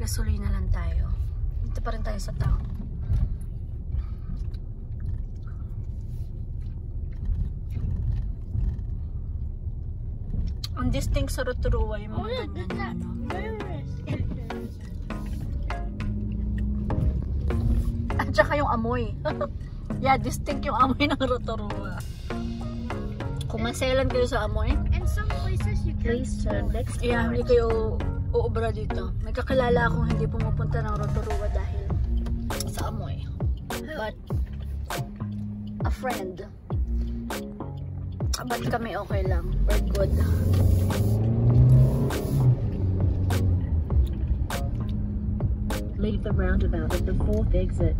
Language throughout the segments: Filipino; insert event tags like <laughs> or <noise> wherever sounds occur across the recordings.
Gagasolina lang tayo. Dito pa rin tayo sa town. Ang distinct sa Rotorua yung Oh, mga look, ganyan. that's Ano. At saka yung amoy. <laughs> yeah, distinct yung amoy ng Rotorua. Kung maselan kayo sa amoy, And some places you can Please turn next yeah, hindi kayo uubra dito. May kakilala akong hindi pumupunta ng Rotorua dahil sa amoy. But, a friend. But kami okay lang. We're good. Leave the roundabout at the fourth exit.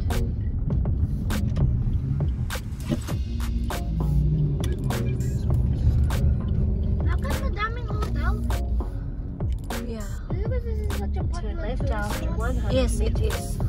It is.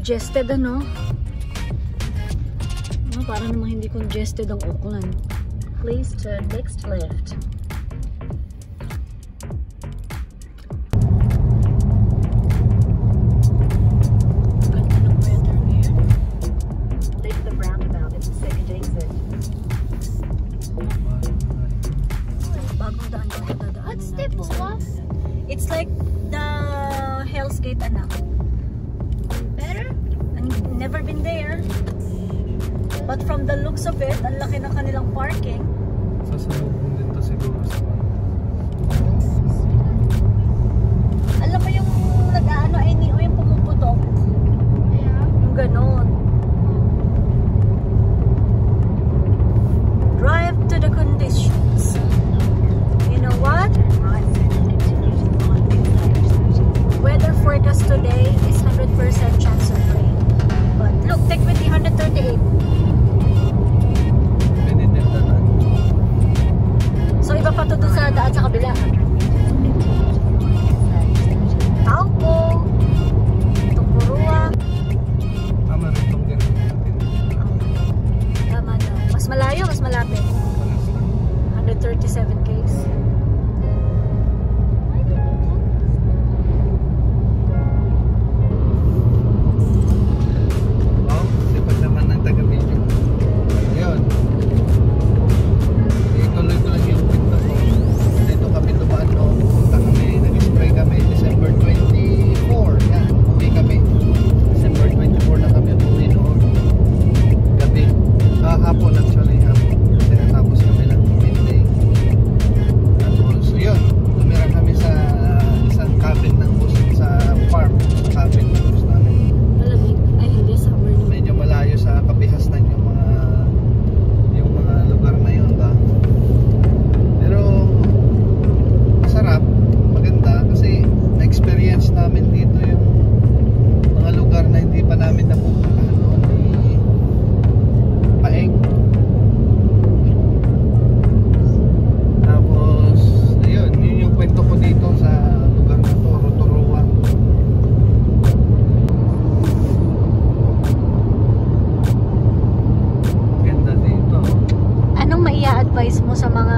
Congested ano. Ano, para namang hindi congested ang Auckland. Please turn next left. Dun sa daan maia-advise mo sa mga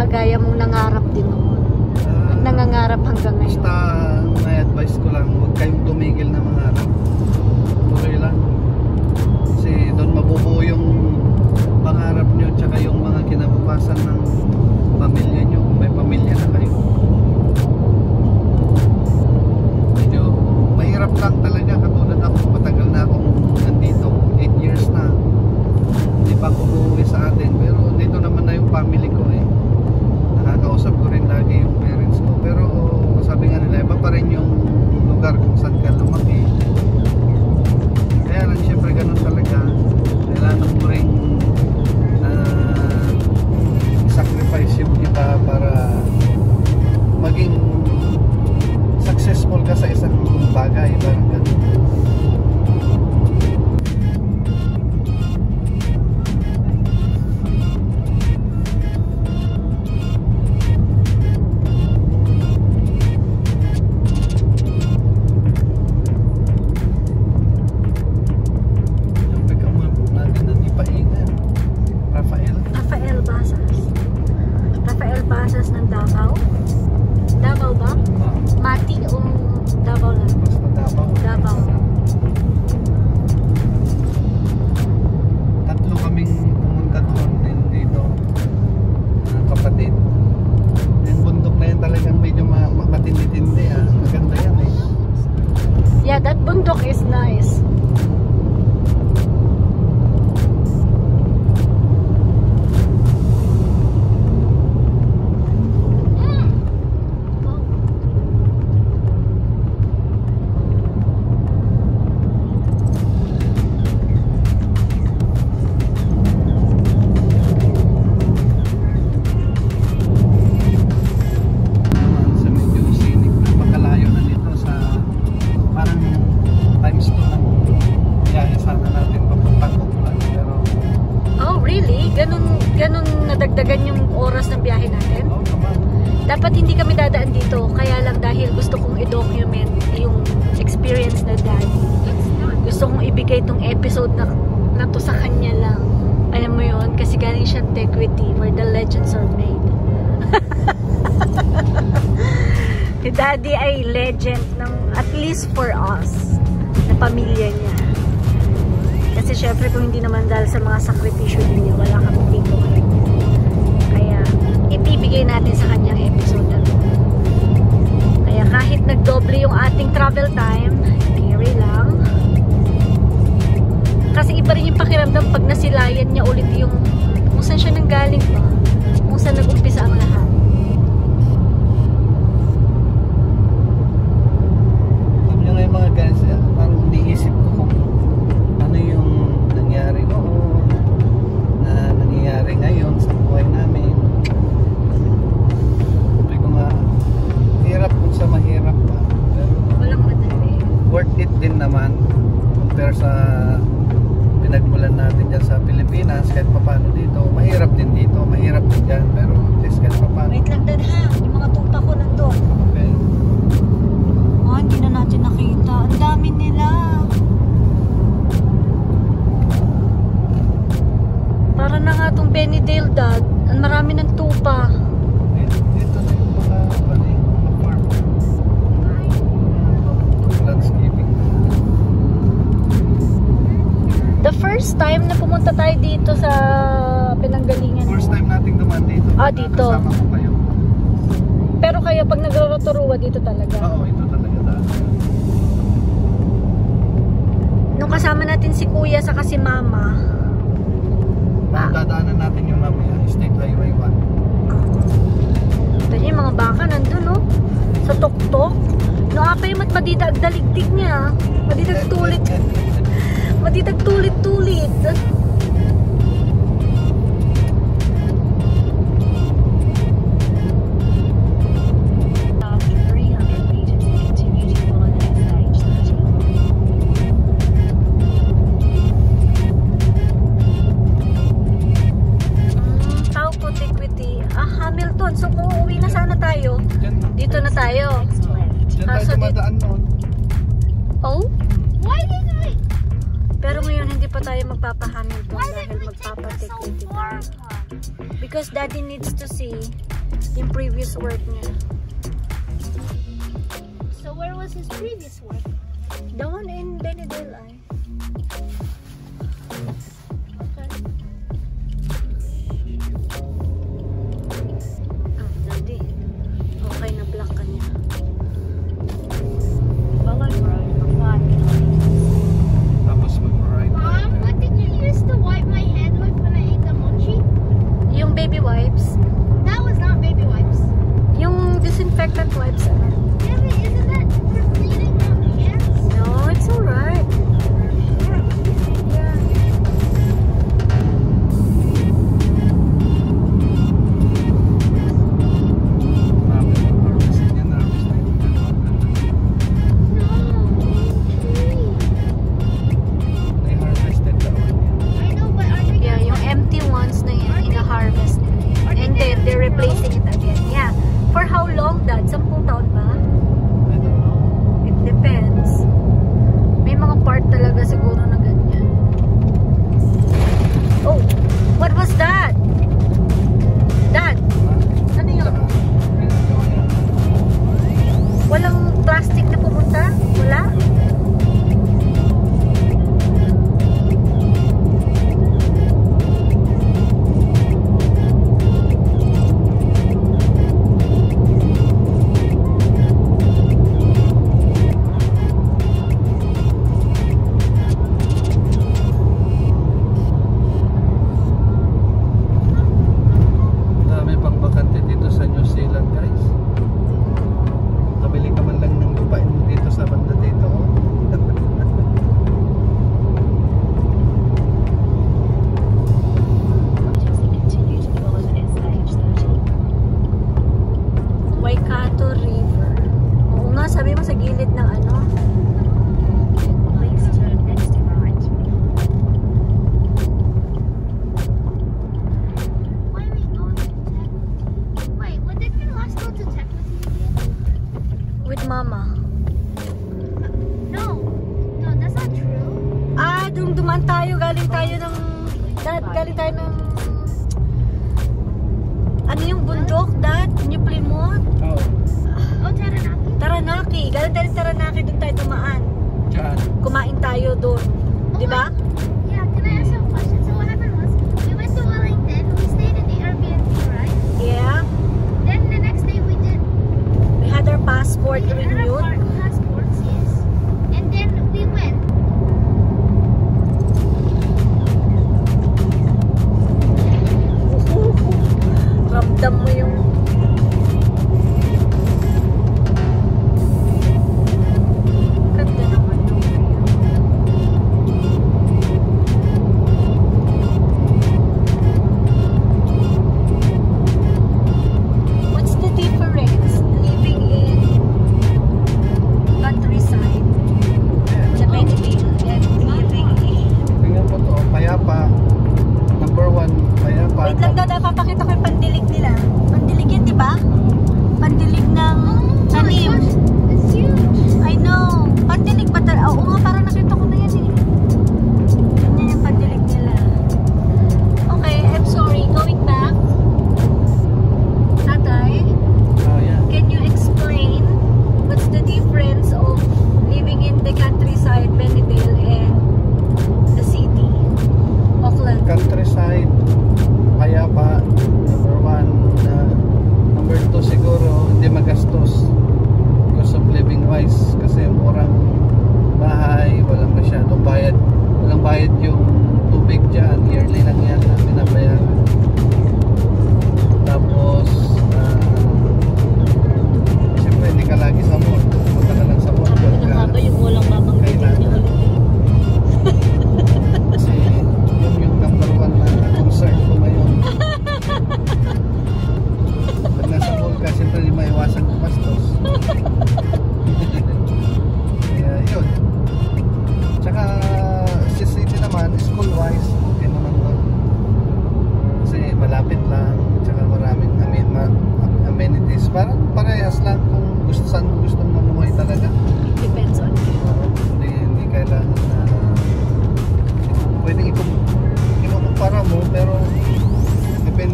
kagaya mong nangarap din noon? Ah, Nangangarap hanggang ngayon? Basta may advice ko lang, huwag kayong tumigil na mangarap. Tuloy lang. Kasi doon mabubuo yung pangarap nyo tsaka yung mga kinabukasan ng pamilya nyo kung may pamilya na kayo. Medyo mahirap lang talaga katulad ako matagal na akong nandito 8 years na hindi pa ako uuwi sa atin pero family ko eh. Nakakausap ko rin lagi yung parents ko. Pero sabi nga nila iba pa rin yung lugar kung saan ka lumaki. Kaya rin syempre ganun talaga. Kailangan mo rin na sacrifice yung iba para maging successful ka sa isang bagay. Parang ganun. travel time, carry lang. Kasi iba rin yung pakiramdam pag nasilayan niya ulit yung kung saan siya nanggaling pa, kung saan nag-umpisa ang lahat. to? Naapay mat madidag daligdig niya. Madidag tulit. <laughs> Madidag tulit-tulit.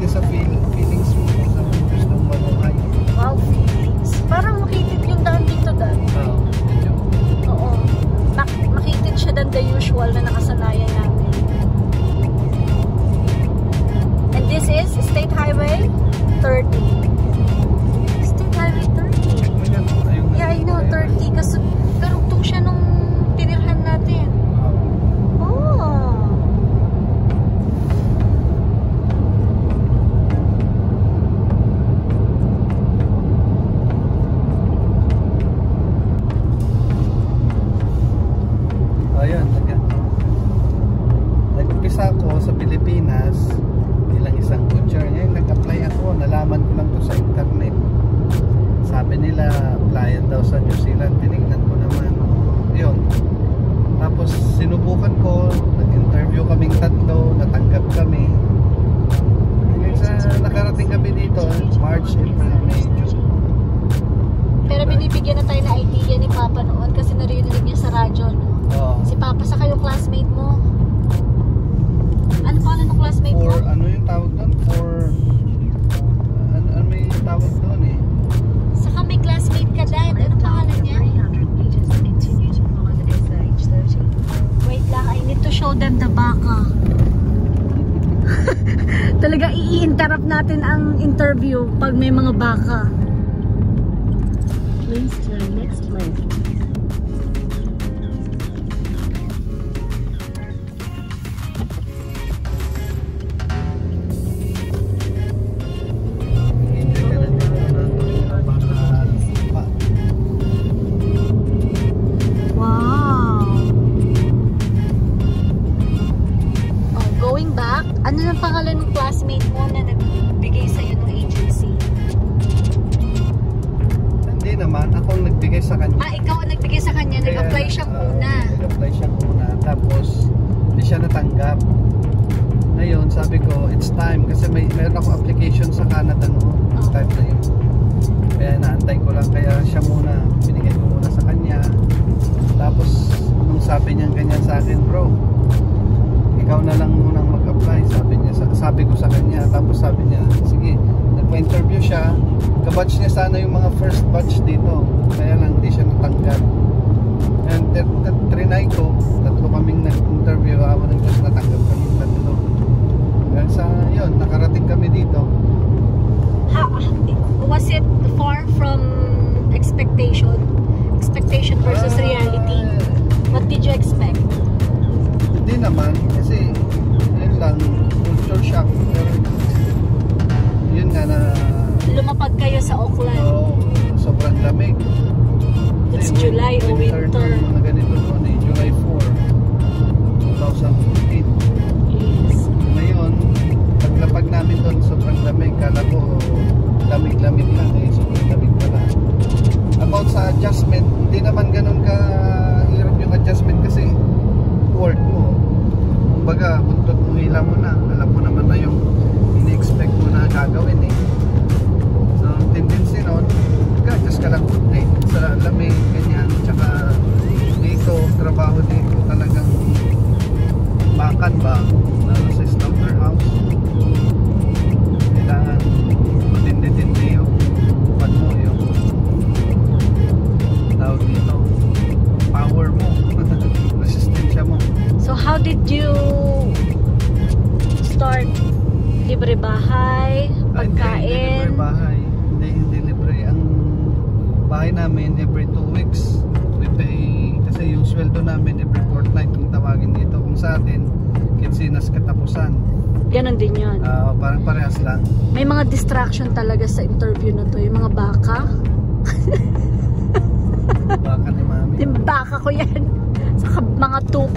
kayo sa feeling, feelings mo sa features ng Manuhay? Wow, feelings. Parang makitid yung daan dito daan. Oo. Oh. Oo. Mak makitid siya than the usual na nakasanayan namin. And this is State Highway 30. ka. <laughs> Talaga i-interrupt natin ang interview pag may mga baka. Please turn next left.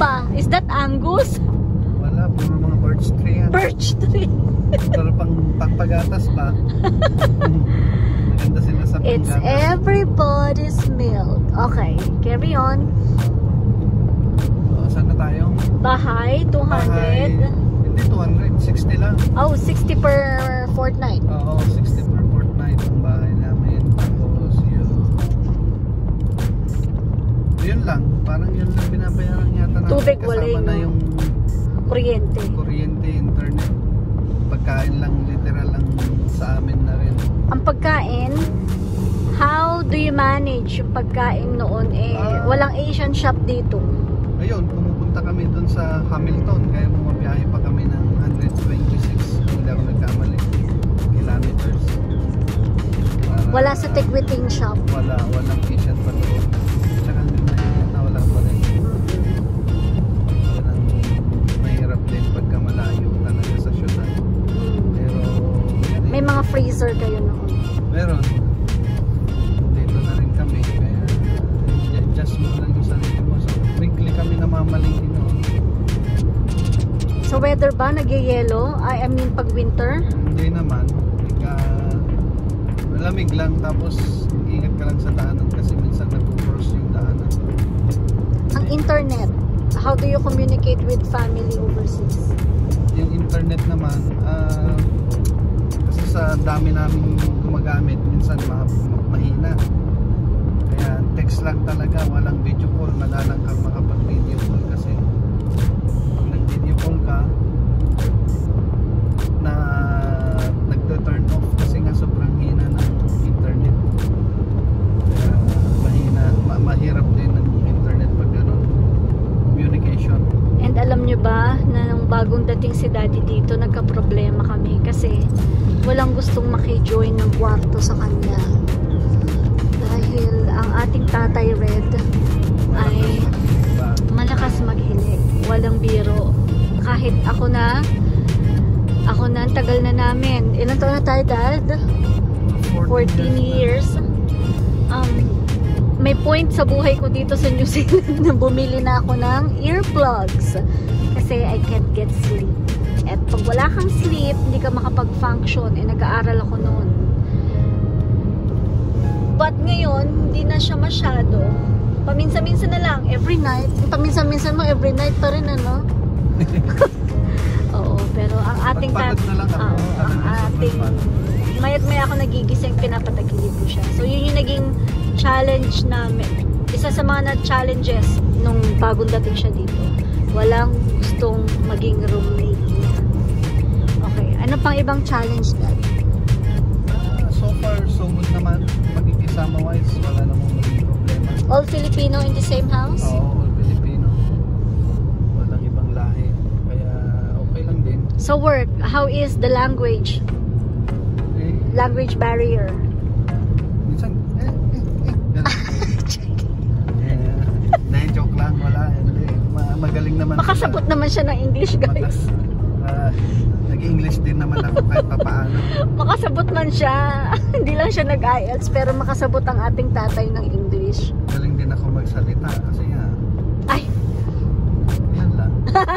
Tupa. Is that Angus? Wala, puro mga birch tree yan. Birch tree. Pero pang pagpagatas pa. Maganda sila sa It's panggatas. everybody's milk. Okay, carry on. Oh, saan na tayo? Bahay, 200. Bahay. Hindi, 200. 60 lang. Oh, 60 per fortnight. Oo, 60 per fortnight ang bahay namin. Tapos yun. Yun lang. Parang yun lang binabayaran yata namin. Tubig, wala yun, na yung Kuryente. kuryente, internet. Pagkain lang, literal lang sa amin na rin. Ang pagkain, how do you manage yung pagkain noon? Eh, Ah. walang Asian shop dito. Ayun, pumupunta kami doon sa Hamilton. Kaya bumabiyahe pa kami ng 126, kung hindi ako nagkamali, kilometers. Para- Wala sa Tikwiting shop. Wala, walang Asian pa doon. May mga freezer kayo noon. Meron. Dito na rin kami. Kaya, adjust mo lang yung sarili mo. So, weekly kami namamalingki noon. Sa weather ba, nagyayelo? I, mean, pag winter? Hindi naman. Ika, malamig lang. Tapos, ingat ka lang sa daanan kasi minsan nag-cross yung daanan. Ang internet, how do you communicate with family overseas? Yung internet naman, ah, kasi sa dami namin gumagamit, minsan ma ma- mahina. Kaya text lang talaga, walang video call, madalang kang makapag-video call kasi pag nag-video call ka, na nagto-turn off kasi nga sobrang hina ng internet. Kaya mahina, ma- mahirap din ang internet pag ganun. Communication. And alam nyo ba na nung bagong dating si daddy dito, nagka-problema kami kasi walang gustong makijoin ng kwarto sa kanya. Dahil ang ating tatay Red ay malakas maghilig. Walang biro. Kahit ako na, ako na, ang tagal na namin. Ilan taon na tayo, Dad? 14 years. Um, may point sa buhay ko dito sa New Zealand <laughs> na bumili na ako ng earplugs. Kasi I can't get sleep. At pag wala kang sleep, hindi ka makapag-function. Eh, nag-aaral ako noon. But ngayon, hindi na siya masyado. Paminsan-minsan na lang, every night. Paminsan-minsan mo, every night pa rin, ano? <laughs> challenge namin. isa sa mga na-challenges nung bagong dating siya dito. Walang gustong maging roommate niya. Okay, ano pang ibang challenge dad? Ah, so far, so good naman. Magkikisama wise, wala namang maging problema. All Filipino in the same house? Oo, all Pilipino. Walang ibang lahi. Kaya okay lang din. So work, how is the language? Eh, Language barrier? minsan, eh, eh, eh. Ganun. Eh, Dahil joke lang, wala. Hindi. Ma- magaling naman. Makasabot naman siya ng English guys. Uh, Nag-English din naman ako kahit <laughs> pa paano. Makasabot man siya. <laughs> Hindi lang siya nag-IELTS pero makasabot ang ating tatay ng English. Galing din ako magsalita kasi nga, Ay, yan lang. <laughs>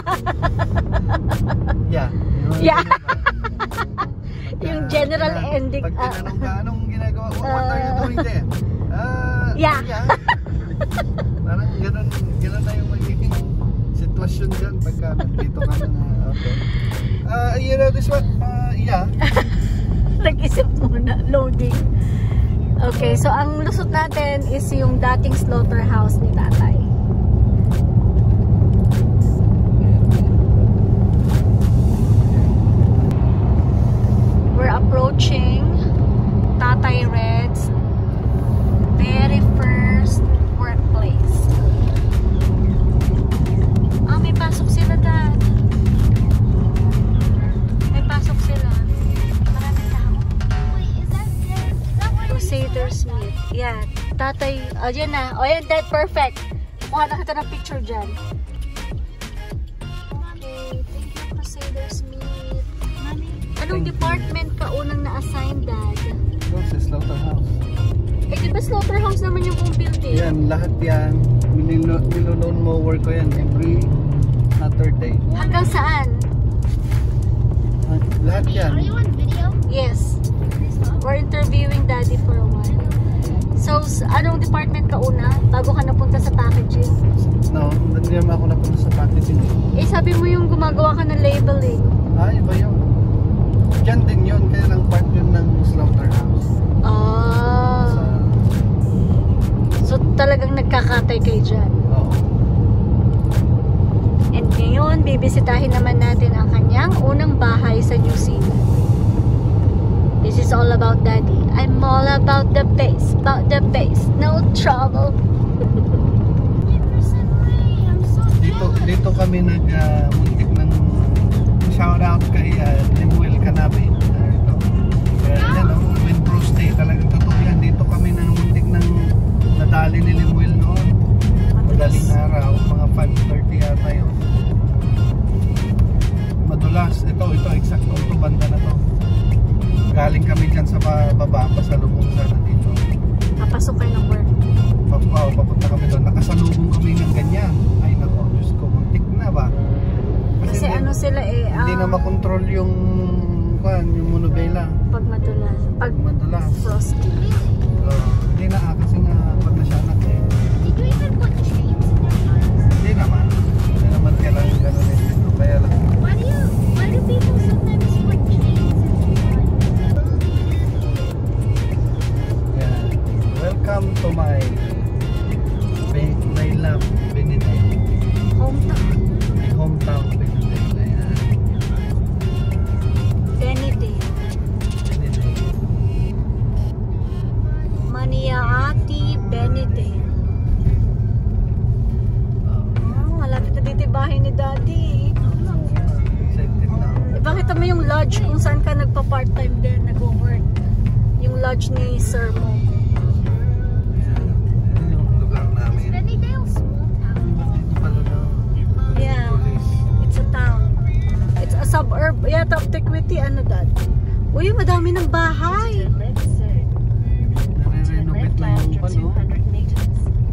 yeah. Yung, Yeah. Pagka- Yung general pag- ending, Pag ah. tinanong ka, anong ginagawa? What, what are you Ah. doing there? Ah, Yeah. Parang nandito ka na okay. Ah, you know this one? Ah, yeah. <laughs> nag-isip muna. Loading. Okay, so ang lusot natin is yung dating slaughterhouse ni tatay. Oh yan, dad, perfect. Mukha na kita ng picture dyan. Okay, thank you, Crusader Smith. Mommy, Anong Thank you. department ka unang na-assign, dad? Doon sa slaughterhouse. Eh, di ba slaughterhouse naman yung buong building? Yan, lahat yan. Nilo, niloloan mower ko yan every Saturday. Hanggang saan? Ah, Lahat Mommy, yan. are you on video? Yes. We're interviewing daddy for a while. S- anong department ka una? Bago ka napunta sa packaging? No, hindi naman ako napunta sa packaging. Eh, sabi mo yung gumagawa ka ng labeling. Ah, iba yun. Diyan din yun, kaya lang part yun ng slaughterhouse. Sa, Ah. So, talagang nagkakatay kayo dyan. oo. And ngayon, bibisitahin naman natin ang kanyang unang bahay sa New Zealand. This is all about daddy. I'm all about the about the bass, no trouble. So Dito, dito kami nag uh, muntik ng shout out kay uh, Lemuel Canabe. Uh, ito. Kaya yan, oh, with Bruce Day, talagang totoo yan. Dito kami nang muntik ng nadali ni Lemuel noon. Madaling araw, mga 5.30 yata yun. Madulas. Ito, ito, exact ito, banda na to. Galing kami dyan sa ba- baba, pasalubong sana dito. Papasok kayo ng work. Papa, papunta kami doon. Nakasalubong kami ng ganyan. Ay, nako, Diyos ko, muntik na ba? Kasi hindi, ano sila eh, hindi na ah, makontrol yung, kuan, yung monobela. pag madulas, pag Madulas. frosty. Uh, hindi na, ah, kasi nga, pag nasya anak eh. Did you even put chains in your? Hindi naman. Hindi naman kailangan ganun eh. Kaya lang, Welcome to my my love Benedict. Hometown. My hometown Benedict. Ayan. Benedict. Benedict. Maniaati Benedict. Oh, malapit na dito bahay ni daddy. Eh, bakit mo yung lodge kung saan ka nagpa-part-time din, nag-work? Yung lodge ni sir mo. Suburb. Yata of Tequiti. Ano dad? Uy, madami ng bahay. Nare-renovate na yung ano.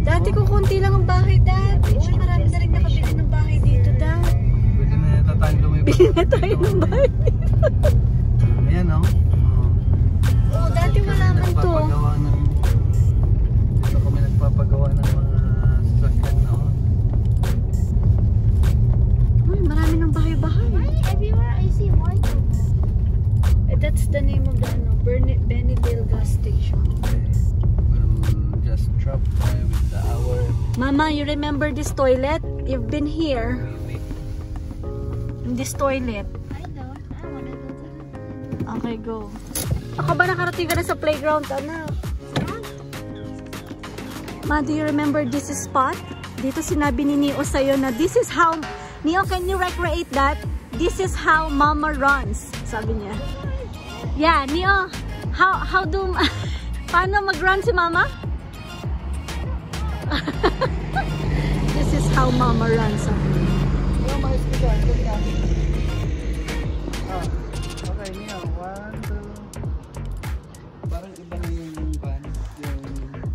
Dati ko konti lang ang bahay, dad. Uy, marami na rin nakabili ng bahay dito, dad. Pwede na yata tayong lumipat. Bili na tayo ng bahay. <laughs> Ayan o. Oh. Oo, dati wala man to. Dito kami nagpapagawa ng see white? Eh, that's the name of the ano, Benidale gas station. We'll just drop by with the, our Mama, you remember this toilet? You've been here. In this toilet. I don't. I wanna go to the Okay, go. Ako ba nakarating ka na sa playground, anak? Ma, do you remember this spot? Dito sinabi ni Neo sa'yo na this is how... Neo, can you recreate that? This is how mama runs. Sabi niya. Yeah, Neo, how, how do... <laughs> Paano mag-run si mama? <laughs> this is how mama runs. Sabi niya. Ah, okay niya. One, two. Parang iba na yung van.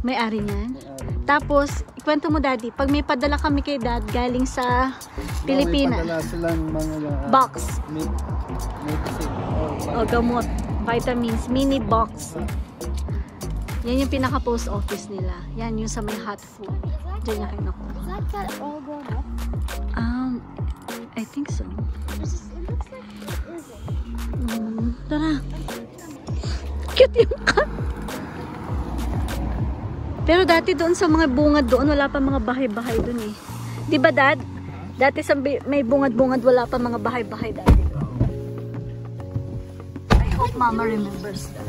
May-ari niyan. may-ari. Tapos, ikwento mo daddy, pag may padala kami kay dad galing sa Pilipinas, May padala silang mga uh, box, med- medicine. o Oh, gamot, vitamins, mini box. Yan yung pinaka post office nila. Yan yung sa may hot food. Diyan niya kinukuha. Is that all grown up? Um, I think so. It looks like it isn't. Mm, tara. Cute yung cat. Pero dati doon sa mga bungad doon, wala pa mga bahay-bahay doon eh. Di ba dad? Dati sa may bungad-bungad, wala pa mga bahay-bahay dati. I hope mama remembers that.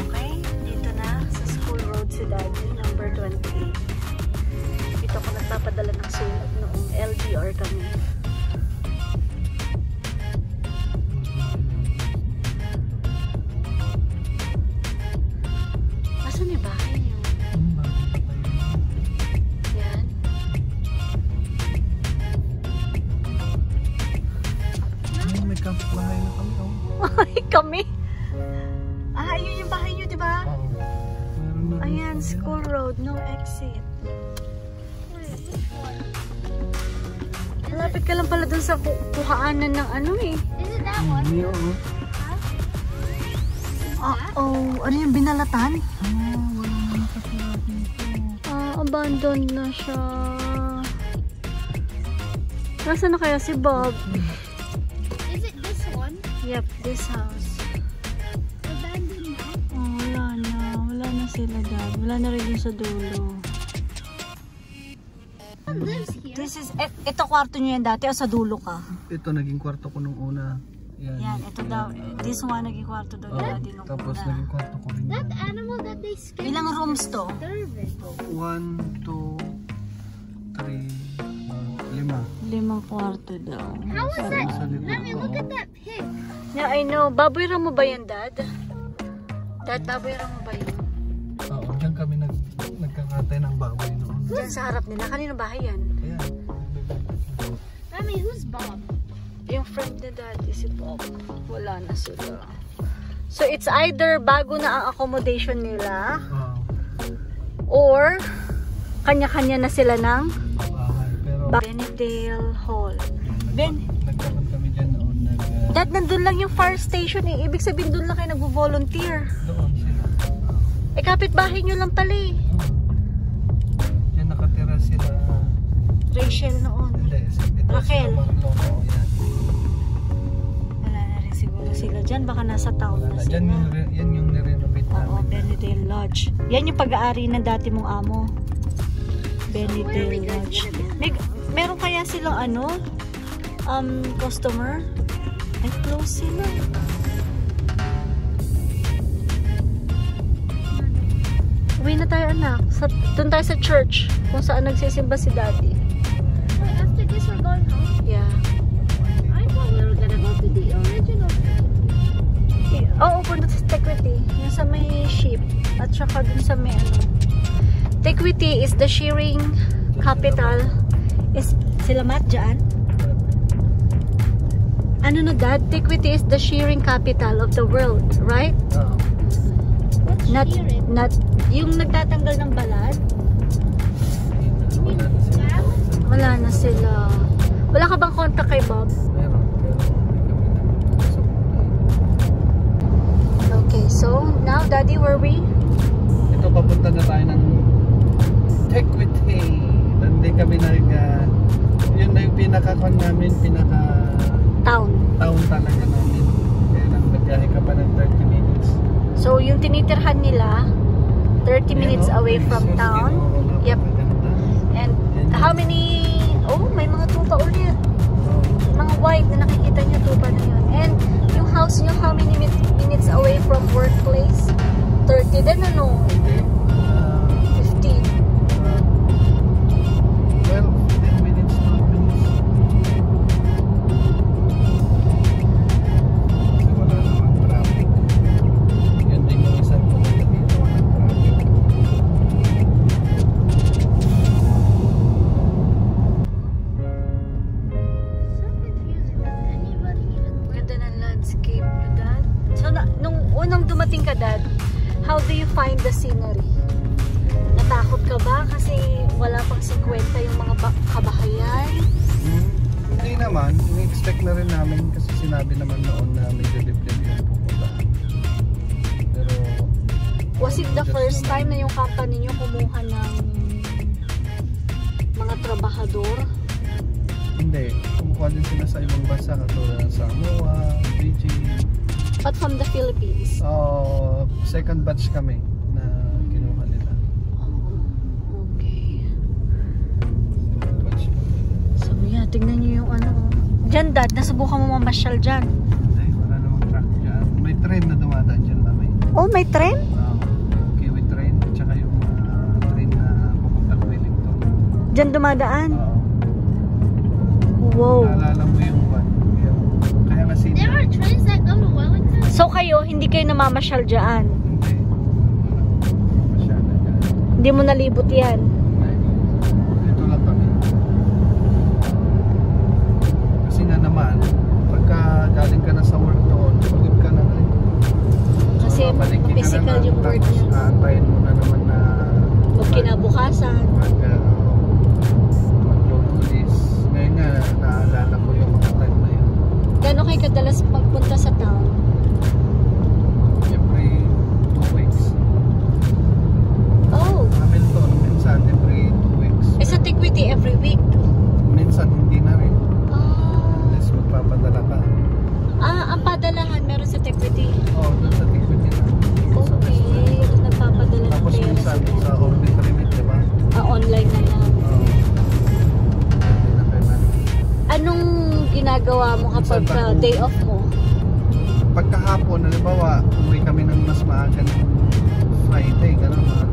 Okay, dito na sa school road si daddy, number 28. Dito ako nagpapadala ng sulat noong LDR kami. Yung bahay niyo? Yan. Ay, may camp bahay na kami. Oh. Ay, kami. Ah, ayun yung bahay niyo, di ba? Ayan, school road, no exit. Malapit ka lang pala dun sa ku- kuhaanan ng ano eh. Is it that one? Hindi, oo. Ah, oh, ano yung binalatan? Ah, wala na nakasulat dito. Ah, abandoned na siya. Nasaan na kaya si Bob? Is it this one? Yep, this house. Abandoned now? Oh, wala na. Wala na sila dad. Wala na rin yung sa dulo. This is, et, ito kwarto niyo yan dati o sa dulo ka? Ito naging kwarto ko nung una. Yan. Yan, ito daw. This one naging kwarto daw ni Oo, daddy nung tapos naging kwarto ko rin That animal that they scared Ilang rooms to? One, two, three, four, lima. Limang kwarto daw. How is that? Mommy, look at that pig. Yeah, I know. Baboy mo ba yan, dad? Dad, baboy mo ba yun? Oo, dyan kami nag, nagkakatay ng baboy noon. Diyan sa harap nila. Kanino bahay yan? Kaya, Mommy, who's Bob? Yung friend ni daddy, si Bob. Wala na sila. So, it's either bago na ang accommodation nila oo, or kanya-kanya na sila ng Benedale Hall. Ben, nagkaroon kami dyan noon. Nag, uh, dad, nandun lang yung fire station eh. Ibig sabihin doon lang kayo nagvo-volunteer. doon sila. Eh, kapitbahay nyo lang pala eh. Diyan nakatira sila. Rachel noon. Hindi, ito Raquel. Siguro sila dyan. Baka nasa town na sila. Dyan yung, yan yung nirenovate Oo, namin. Benedale Lodge. Yan yung pag-aari ng dati mong amo. Benedale Lodge. May, meron kaya silang ano? Um, customer? Ay, close sila. Uwi na tayo anak. Sa, doon tayo sa church. Kung saan nagsisimba si daddy. Ship. At saka dun sa may ano. Tequity is the shearing capital. Is sila mat dyan? Ano na dad? Tequity is the shearing capital of the world, right? Not, shearing? not, yung nagtatanggal ng sila. wala na sila. Wala ka bang contact kay Bob? Okay, so now, Daddy, where we? Ito, papunta na tayo ng Tequite. Hindi kami nag... Uh, ah, yun na yung pinaka-con namin, pinaka... Town. Town talaga namin. Kaya lang nagbiyahe ka pa ng 30 minutes. So, yung tinitirhan nila, 30 minutes no? away from town. Oh, oh, yep. And how many... Oh, may mga tupa ulit mga white na nakikita nyo, tupa na yun. And yung house nyo, how many minutes away from workplace? 30 din ano? Tingnan nyo yung ano. Oh. Diyan, dad. Nasubukan mo mamasyal dyan. Hindi, wala namang truck dyan. May train na dumadaan dyan, mami. Oh, may train? Oo. Uh, Kiwi train. At saka yung uh, train na pupunta ko Wellington. Diyan dumadaan? Uh, wow. Naalala mo yung one. Kaya kasi... There are trains that go to Wellington. So kayo, hindi kayo namamasyal dyan? Hindi. Hindi mo nalibot yan. physical yung work niya. Tapos ah, aantayin mo na naman na... Huwag kinabukasan. Pag, uh, ah, mag-lobulis. Ngayon nga, naalala ko yung mga na yun. Gano'n kayo kadalas magpunta sa town? Every two weeks. Oh. Hamilton, minsan every two weeks. Eh sa Tiquiti every week? Minsan hindi na rin. Oh. Unless magpapadala ka. Ah, ang padalahan meron sa Tiquiti? Oo, oh, doon sa tapos minsan sa online training, di ba? Ah, online na lang. Oo. Anong ginagawa mo kapag Minsan day off mo? Pagkahapon, halimbawa, umuwi kami ng mas maaga ng Friday, gano'n mga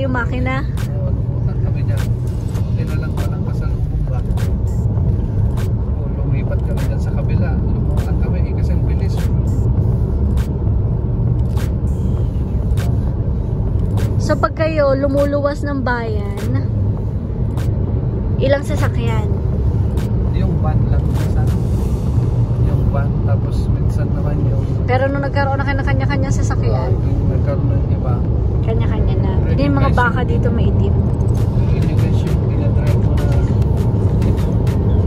yung makina. So pag kayo lumuluwas ng bayan, ilang sasakyan? Yung van lang minsan. Yung van, tapos minsan naman yung... Pero nung nagkaroon na kayo ng kanya-kanya sasakyan? Uh, nagkaroon ng iba. Kanya-kanya? Hindi, yung mga baka dito maitim.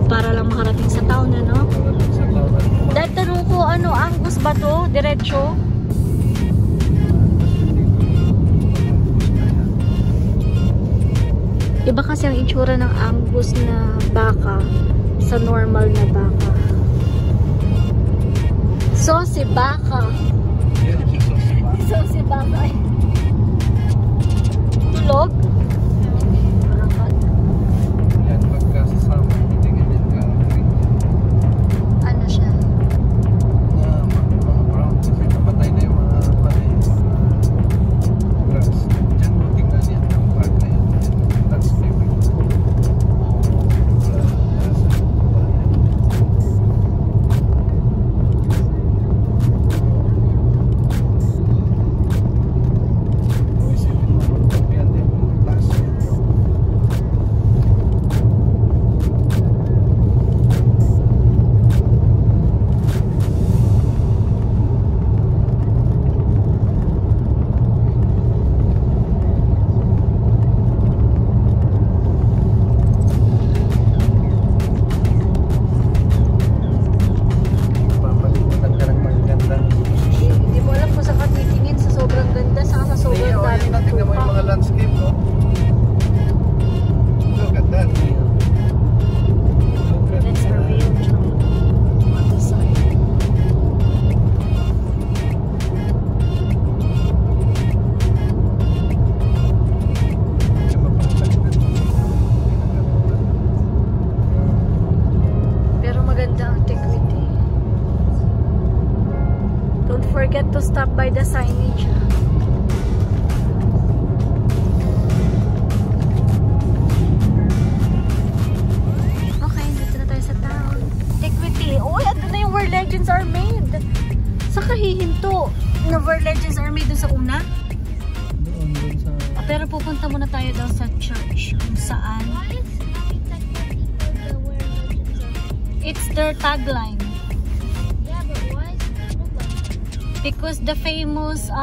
Para lang makarating sa town, ano? Dahil tanong ko, ano, Angus ba to? Diretso? Iba kasi ang itsura ng Angus na baka sa normal na baka. So, si baka. Look.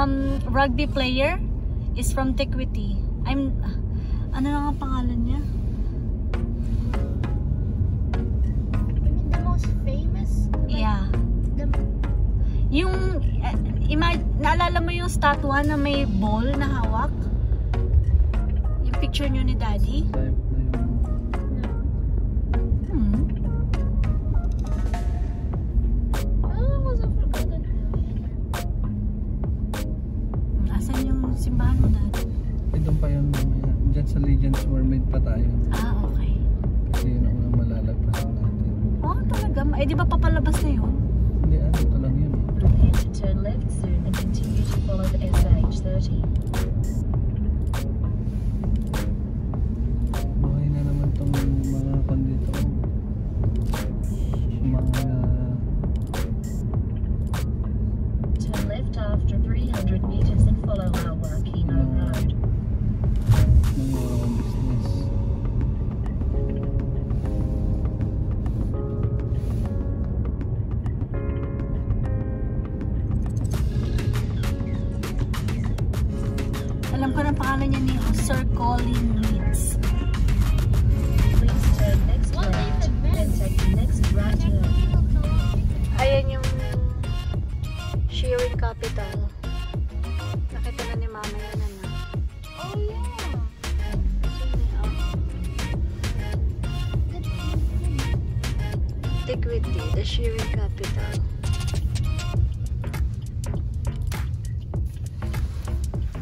um, rugby player is from Tequiti. I'm, ano lang ang pangalan niya? The most famous? Yeah. Yung, uh, naalala mo yung statwa na may ball na hawak? Yung picture nyo ni Daddy? Okay. pa tayo. Ah, okay. Kasi yun ang malalagpasan natin. Oo, oh, talaga. Eh, di ba papalabas na yun? Hindi, ah, ano, ito lang yun. Prepare to turn left soon and continue to follow the SH30. Capital. Nakita na ni Mama yan, ano? Oh yeah. Antiquity, the Shearing Capital.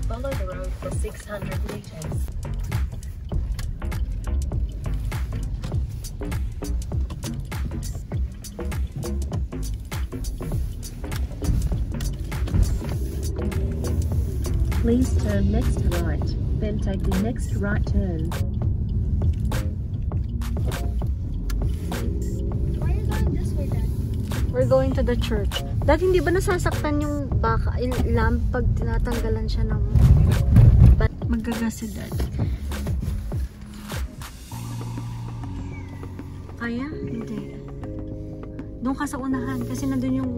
Follow the road for 600 meters. Turn next right, then take the next right turn. Why are you going this way then? We're going to the church. Dati hindi ba nasasaktan yung baka, yung lamb pag tinatanggalan siya ng... But magagas si Dad. Kaya? Hindi. Doon ka sa unahan kasi nandun yung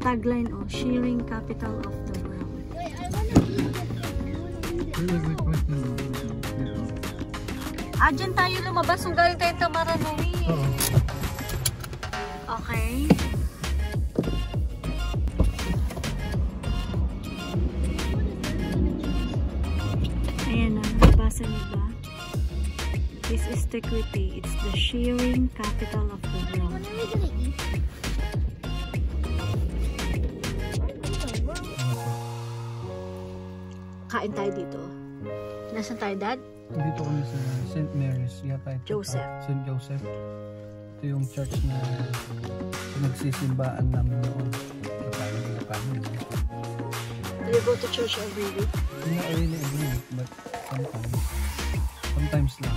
tagline oh, Shearing Capital of the Ah, dyan tayo lumabas. Kung galing tayo Tamaranui. Oo. Okay. Ayan na, nabasa niyo ba? This is Tequity. It's the shearing capital of Kain tayo dito. Nasaan tayo, Dad? Dito kami sa St. Mary's, yata ito. Joseph. St. Joseph. Ito yung church na nagsisimbaan namin noon. Paano na paano. Do you go to church every week? Not really every week, but sometimes. Sometimes lang.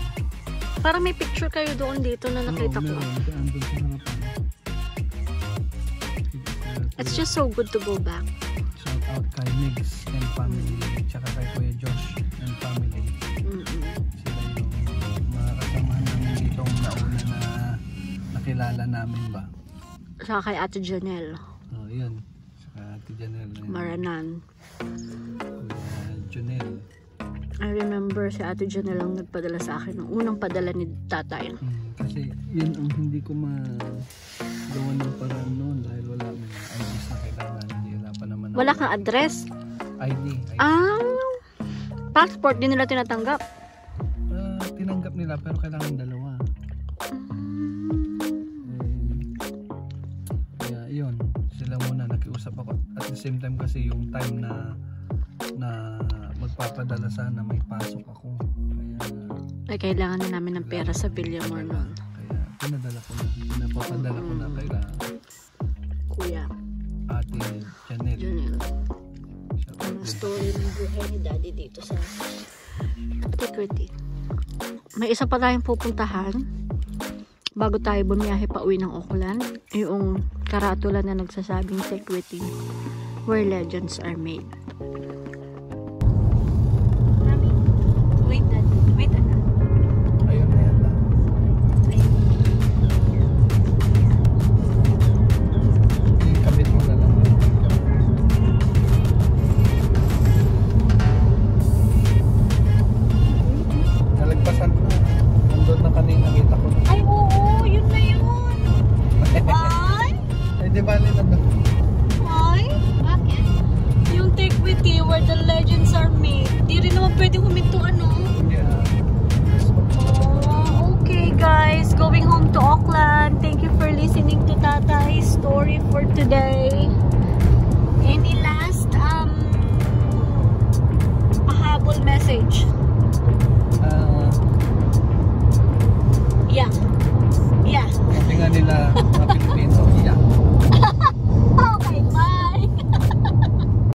Parang may picture kayo doon dito na nakita Oo, ko. meron. It's just so good to go back. Shout out kay Migs and family. Tsaka kay Kuya Josh and family. Sila yung mga kasamahan namin dito nauna na nakilala namin ba. Saka kay Ate Janelle. Oh, yun. Saka Ate Janelle. Maranan. Kuya Junel. I remember si Ate Janelle ang nagpadala sa akin ng unang padala ni tatay. Mm, kasi yun ang hindi ko magawa ng paraan noon dahil wala may IDs na kailangan. Hindi wala pa naman. ako- Wala kang address? ID. Ah, passport din nila tinatanggap. Ah, tinanggap nila pero kailangan dalawa. Eh, kaya yun, sila muna nakiusap ako. At the same time kasi yung time na na magpapadala sana may pasok ako. Kaya Ay, kailangan na namin ng pera sa Villamor noon. Kaya pinadala ko na. Pinapapadala ko na buhay ni Daddy dito sa Antiquity. May isa pa tayong pupuntahan bago tayo bumiyahe pa uwi ng Auckland. Yung karatula na nagsasabing Antiquity where legends are made.